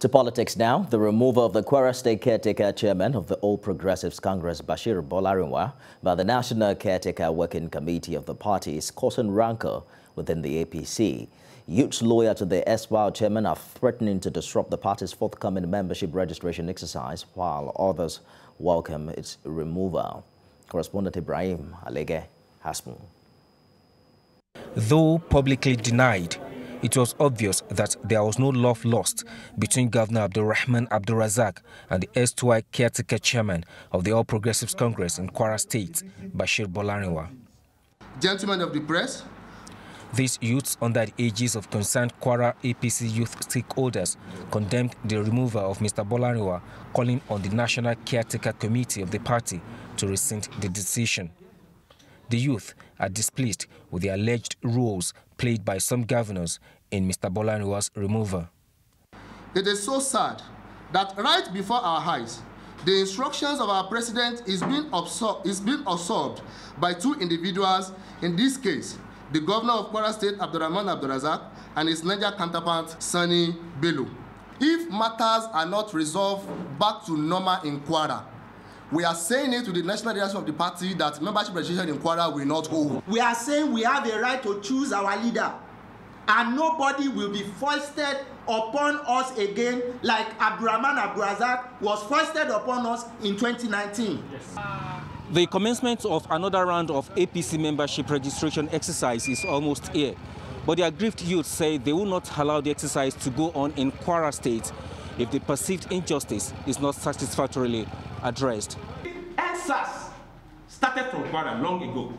To politics now, the removal of the Kwara State Caretaker Chairman of the All Progressives Congress, Bashir Bolarinwa, by the National Caretaker Working Committee of the party is causing rancor within the APC. Youths lawyer to the SWAL chairman are threatening to disrupt the party's forthcoming membership registration exercise, while others welcome its removal. Correspondent Ibrahim Alege has more. Though publicly denied, it was obvious that there was no love lost between Governor Abdulrahman Abdulrazak and the erstwhile caretaker chairman of the All Progressives Congress in Kwara State, Bashir Bolarinwa. Gentlemen of the press, these youths under the aegis of concerned Kwara APC youth stakeholders condemned the removal of Mr. Bolarinwa, calling on the National Caretaker Committee of the party to rescind the decision. The youth are displeased with the alleged roles played by some governors in Mr. Bolarinwa's removal. It is so sad that right before our eyes, the instructions of our president is being, absor is being absorbed by two individuals, in this case, the governor of Kwara State, Abdurrahman Abdurazak, and his Niger counterpart, Sani Bello. If matters are not resolved back to normal in Kwara, we are saying it to the national leadership of the party that membership registration in Kwara will not hold. We are saying we have a right to choose our leader and nobody will be foisted upon us again like Abdurrahman Abdurazak was foisted upon us in 2019. Yes. The commencement of another round of APC membership registration exercise is almost here. But the aggrieved youth say they will not allow the exercise to go on in Kwara State if the perceived injustice is not satisfactorily addressed. EndSARS started from Kwara long ago.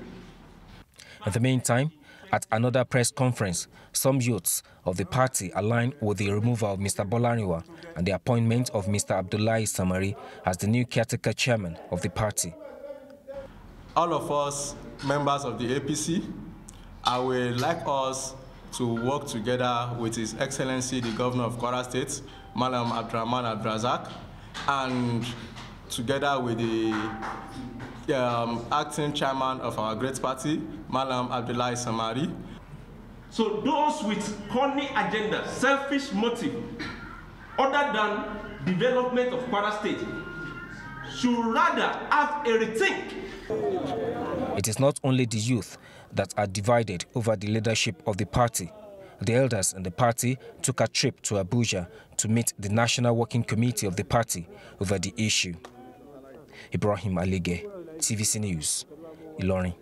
In the meantime, at another press conference, some youths of the party aligned with the removal of Mr. Bolarinwa and the appointment of Mr. Abdullahi Samari as the new caretaker chairman of the party. All of us, members of the APC, I would like us to work together with His Excellency, the Governor of Kwara State, Malam Abdurrahman Abdrazak, and together with the um, acting chairman of our great party, Malam Abdullahi Samari. So those with corny agenda, selfish motive, other than development of Kwara State, should rather have a rethink. It is not only the youth that are divided over the leadership of the party. The elders in the party took a trip to Abuja to meet the National Working Committee of the party over the issue. Ibrahim Alige, TVC News, Ilorin.